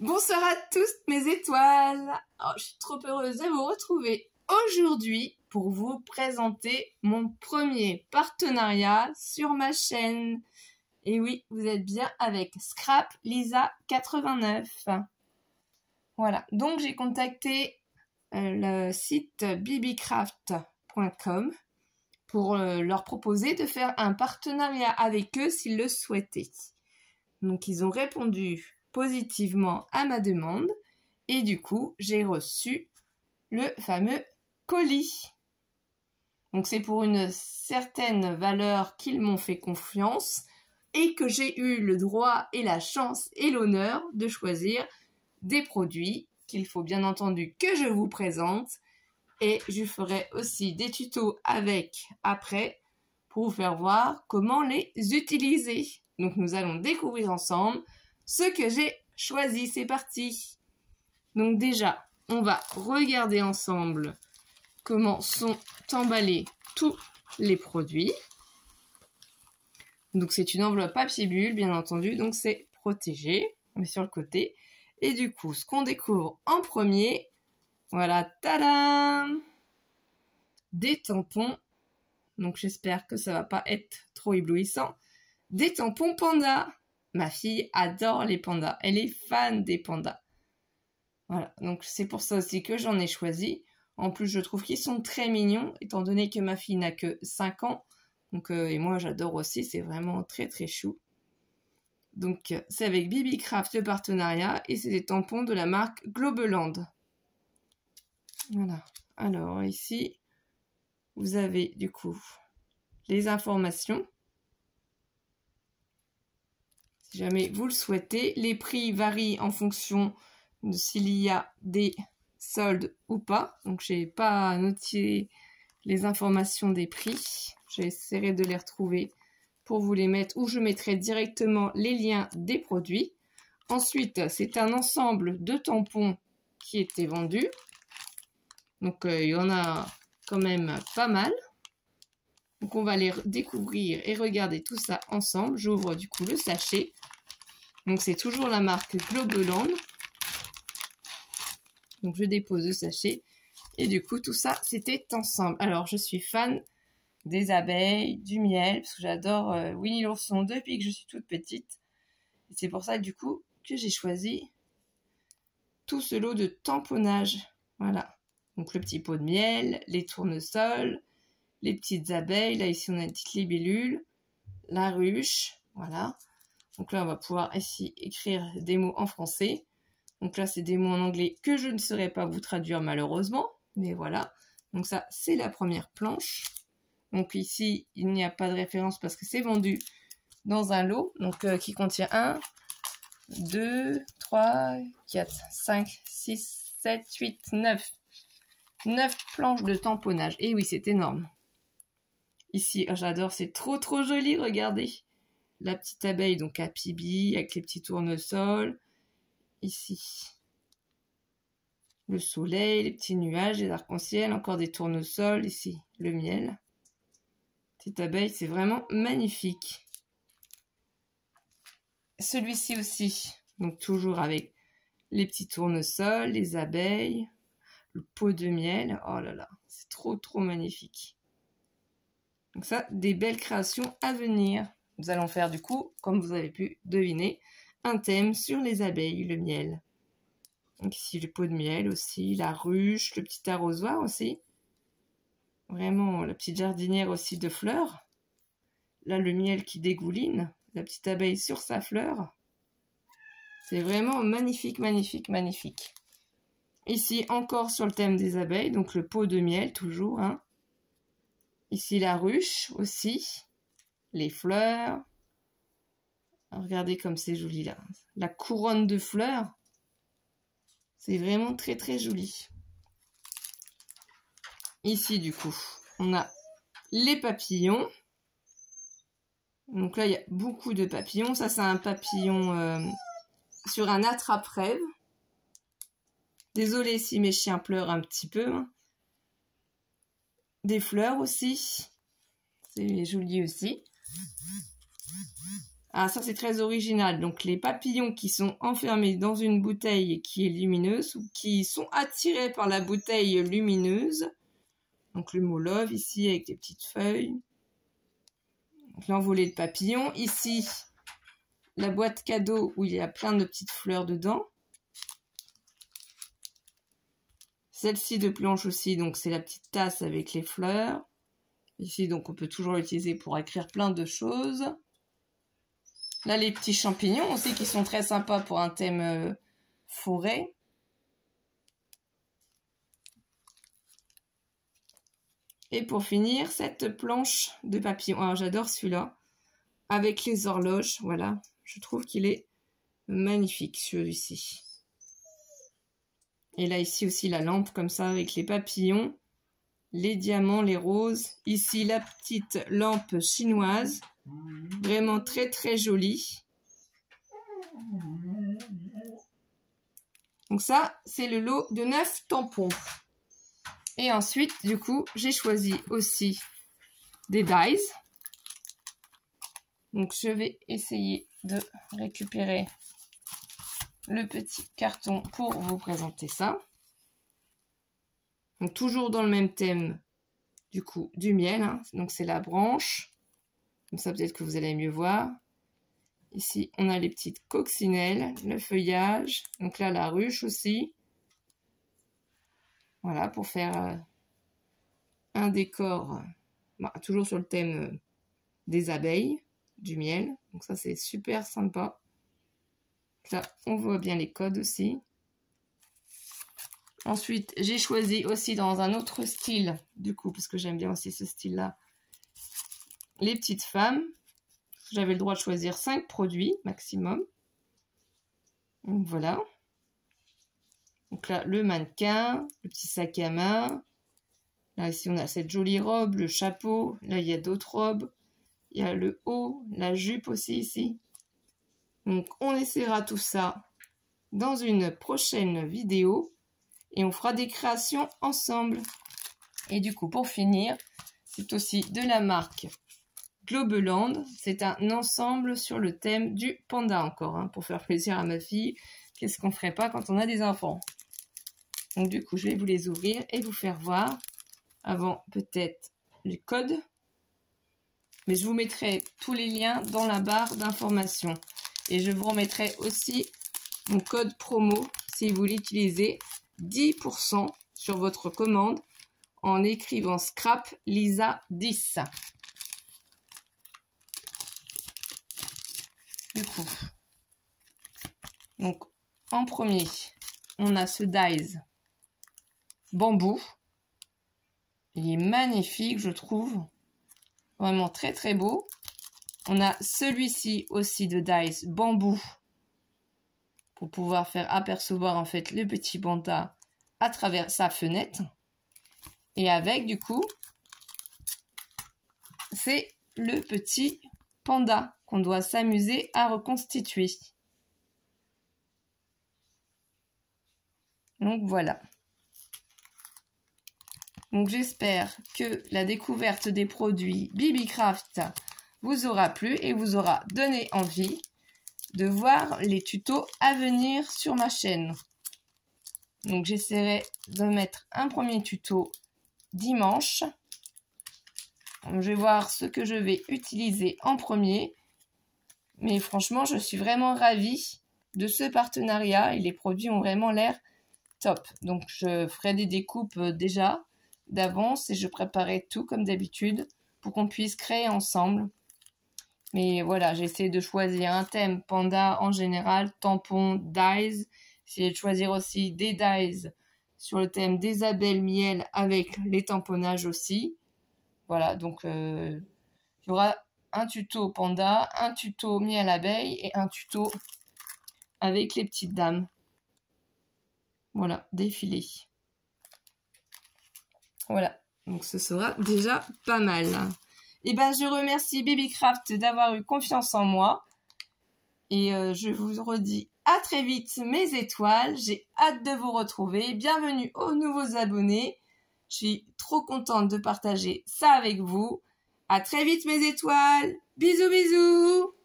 Bonsoir à tous mes étoiles. Oh, je suis trop heureuse de vous retrouver aujourd'hui pour vous présenter mon premier partenariat sur ma chaîne. Et oui, vous êtes bien avec Scrap Lisa 89. Voilà, donc j'ai contacté euh, le site bbcraft.com pour euh, leur proposer de faire un partenariat avec eux s'ils le souhaitaient. Donc ils ont répondu positivement à ma demande et du coup j'ai reçu le fameux colis. Donc c'est pour une certaine valeur qu'ils m'ont fait confiance et que j'ai eu le droit et la chance et l'honneur de choisir des produits qu'il faut bien entendu que je vous présente et je ferai aussi des tutos avec après pour vous faire voir comment les utiliser. Donc nous allons découvrir ensemble ce que j'ai choisi. C'est parti. Donc déjà, on va regarder ensemble comment sont emballés tous les produits. Donc c'est une enveloppe papier bulle, bien entendu, donc c'est protégé. Met sur le côté. Et du coup, ce qu'on découvre en premier, voilà, tadam Des tampons. Donc j'espère que ça va pas être trop éblouissant. Des tampons panda. Ma fille adore les pandas. Elle est fan des pandas. Voilà, donc c'est pour ça aussi que j'en ai choisi. En plus, je trouve qu'ils sont très mignons, étant donné que ma fille n'a que 5 ans. Donc, euh, et moi, j'adore aussi, c'est vraiment très très chou. Donc, c'est avec Bibi Craft le partenariat et c'est des tampons de la marque Globeland. Voilà. Alors, ici, vous avez du coup les informations. Si jamais vous le souhaitez, les prix varient en fonction de s'il y a des soldes ou pas. Donc, j'ai pas noté les informations des prix. J'essaierai de les retrouver pour vous les mettre ou je mettrai directement les liens des produits. Ensuite, c'est un ensemble de tampons qui était vendu. Donc, euh, il y en a quand même pas mal. Donc, on va les découvrir et regarder tout ça ensemble. J'ouvre du coup le sachet. Donc, c'est toujours la marque Globeland. Donc, je dépose le sachet. Et du coup, tout ça, c'était ensemble. Alors, je suis fan des abeilles, du miel, parce que j'adore euh, Winnie l'ourson depuis que je suis toute petite. Et c'est pour ça, du coup, que j'ai choisi tout ce lot de tamponnage. Voilà. Donc le petit pot de miel, les tournesols, les petites abeilles. Là, ici, on a une petite libellule, la ruche. Voilà. Donc là, on va pouvoir ici écrire des mots en français. Donc là, c'est des mots en anglais que je ne saurais pas vous traduire malheureusement. Mais voilà. Donc ça, c'est la première planche. Donc ici, il n'y a pas de référence parce que c'est vendu dans un lot donc euh, qui contient 1, 2, 3, 4, 5, 6, 7, 8, 9. 9 planches de tamponnage. Et oui, c'est énorme. Ici, oh, j'adore, c'est trop trop joli, regardez. La petite abeille, donc à Pibi, avec les petits tournesols. Ici, le soleil, les petits nuages, les arcs-en-ciel, encore des tournesols. Ici, le miel. Petite abeille, c'est vraiment magnifique. Celui-ci aussi, donc toujours avec les petits tournesols, les abeilles, le pot de miel. Oh là là, c'est trop trop magnifique. Donc ça, des belles créations à venir. Nous allons faire du coup, comme vous avez pu deviner, un thème sur les abeilles, le miel. Donc ici le pot de miel aussi, la ruche, le petit arrosoir aussi. Vraiment, la petite jardinière aussi de fleurs. Là, le miel qui dégouline, la petite abeille sur sa fleur. C'est vraiment magnifique, magnifique, magnifique. Ici, encore sur le thème des abeilles, donc le pot de miel, toujours. Hein. Ici, la ruche aussi. Les fleurs. Regardez comme c'est joli là. La couronne de fleurs. C'est vraiment très très joli. Ici, du coup, on a les papillons. Donc là, il y a beaucoup de papillons. Ça, c'est un papillon euh, sur un attrape-rêve. Désolée si mes chiens pleurent un petit peu. Hein. Des fleurs aussi. C'est joli aussi. Ah, ça c'est très original. Donc les papillons qui sont enfermés dans une bouteille qui est lumineuse ou qui sont attirés par la bouteille lumineuse. Donc le mot love ici avec des petites feuilles. L'envolée de papillons. Ici, la boîte cadeau où il y a plein de petites fleurs dedans. Celle-ci de planche aussi, donc c'est la petite tasse avec les fleurs. Ici, donc on peut toujours l'utiliser pour écrire plein de choses. Là, les petits champignons aussi qui sont très sympas pour un thème euh, forêt. Et pour finir, cette planche de papillon. Alors, j'adore celui-là. Avec les horloges, voilà. Je trouve qu'il est magnifique, celui-ci. Et là, ici aussi, la lampe, comme ça, avec les papillons, les diamants, les roses. Ici, la petite lampe chinoise. Vraiment très, très jolie. Donc ça, c'est le lot de 9 tampons. Et ensuite, du coup, j'ai choisi aussi des dies. Donc, je vais essayer de récupérer le petit carton pour vous présenter ça. Donc toujours dans le même thème du coup du miel. Hein. Donc c'est la branche. Comme ça peut-être que vous allez mieux voir. Ici on a les petites coccinelles, le feuillage. Donc là la ruche aussi. Voilà pour faire euh, un décor bah, toujours sur le thème euh, des abeilles, du miel. Donc ça c'est super sympa. On voit bien les codes aussi. Ensuite, j'ai choisi aussi dans un autre style, du coup, parce que j'aime bien aussi ce style-là, les petites femmes. J'avais le droit de choisir 5 produits maximum. Donc voilà. Donc là, le mannequin, le petit sac à main. Là, ici, on a cette jolie robe, le chapeau. Là, il y a d'autres robes. Il y a le haut, la jupe aussi ici. Donc on essaiera tout ça dans une prochaine vidéo et on fera des créations ensemble. Et du coup, pour finir, c'est aussi de la marque Globeland. C'est un ensemble sur le thème du panda encore, hein, pour faire plaisir à ma fille. Qu'est-ce qu'on ferait pas quand on a des enfants? Donc du coup, je vais vous les ouvrir et vous faire voir avant peut-être les codes. Mais je vous mettrai tous les liens dans la barre d'informations. Et je vous remettrai aussi mon code promo si vous l'utilisez 10% sur votre commande en écrivant scrap Lisa 10. Du coup, donc en premier, on a ce dies bambou. Il est magnifique, je trouve. Vraiment très très beau. On a celui-ci aussi de Dice bambou pour pouvoir faire apercevoir en fait le petit panda à travers sa fenêtre. Et avec du coup, c'est le petit panda qu'on doit s'amuser à reconstituer. Donc voilà. Donc j'espère que la découverte des produits BibiCraft vous aura plu et vous aura donné envie de voir les tutos à venir sur ma chaîne. Donc j'essaierai de mettre un premier tuto dimanche. je vais voir ce que je vais utiliser en premier. Mais franchement, je suis vraiment ravie de ce partenariat et les produits ont vraiment l'air top. Donc je ferai des découpes euh, déjà d'avance et je préparerai tout comme d'habitude pour qu'on puisse créer ensemble mais voilà, j'ai essayé de choisir un thème panda en général, tampon, dies. J'ai de choisir aussi des dies sur le thème des abeilles miel avec les tamponnages aussi. Voilà, donc euh, il y aura un tuto panda, un tuto miel abeille et un tuto avec les petites dames. Voilà, défilé. Voilà, donc ce sera déjà pas mal. Eh ben, je remercie Babycraft d'avoir eu confiance en moi. Et euh, je vous redis à très vite mes étoiles. J'ai hâte de vous retrouver. Bienvenue aux nouveaux abonnés. Je suis trop contente de partager ça avec vous. À très vite mes étoiles. Bisous bisous